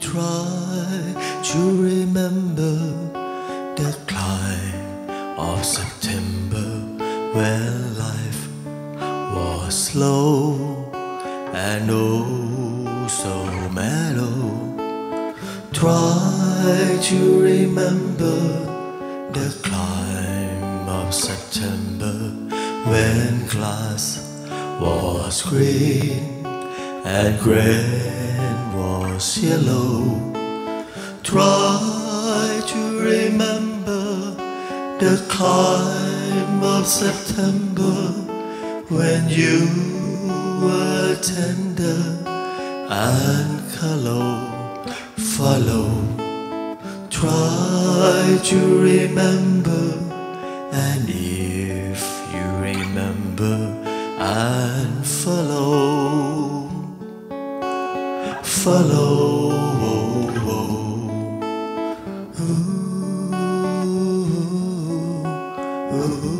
Try to remember the time of September when life was slow and oh so mellow. Try to remember the time of September when glass was green and grain was yellow. Try to remember the climb of September when you were tender and callow. Follow, try to remember, and if you remember and follow, follow. Oh,